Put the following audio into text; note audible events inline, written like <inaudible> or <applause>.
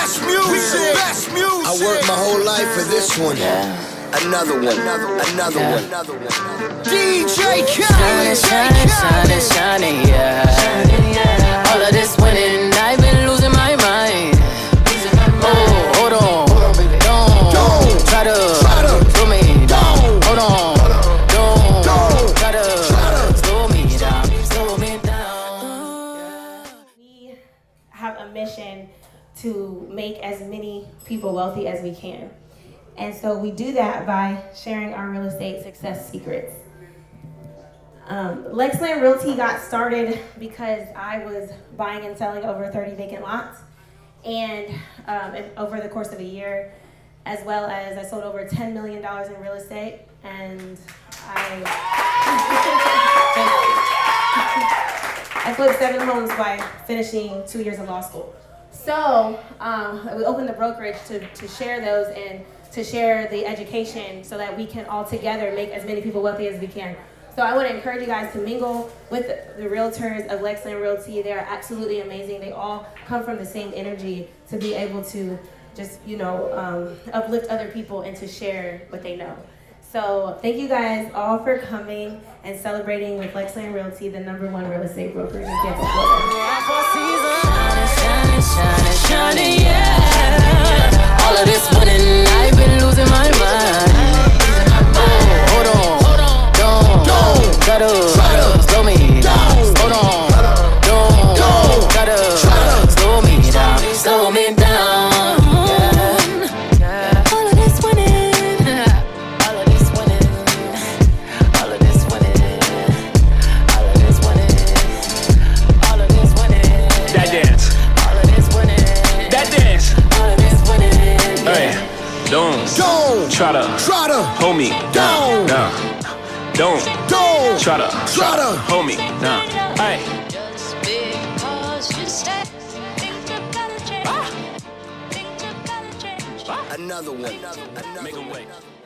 I worked my whole life for this one. Another one, another, another one, another one. DJ Shining, Khaled, shining, shining, shining, yeah. All of this winning, I've been losing my mind. Oh, hold on, don't try to slow me down. Hold on, don't try to slow me down, slow me down. We have a mission to make as many people wealthy as we can. And so we do that by sharing our real estate success secrets. Um, Lexland Realty got started because I was buying and selling over 30 vacant lots. And um, over the course of a year, as well as I sold over $10 million in real estate. And I. <laughs> I flipped seven homes by finishing two years of law school. So um, we opened the brokerage to, to share those and to share the education so that we can all together make as many people wealthy as we can. So I want to encourage you guys to mingle with the, realtors of Lexland Realty. They are absolutely amazing. They all come from the same energy to be able to just, you know, um, uplift other people and to share what they know. So thank you guys all for coming and celebrating with Lexland Realty, the number one real estate brokerage in Tampa. Shining, don't don't try to try to hold me Down. Nah. Don't don't try to try to hold me. Nah. Hey. Just because you say things are gonna change. Things are gonna change. another one, another, Make 'em one. wait.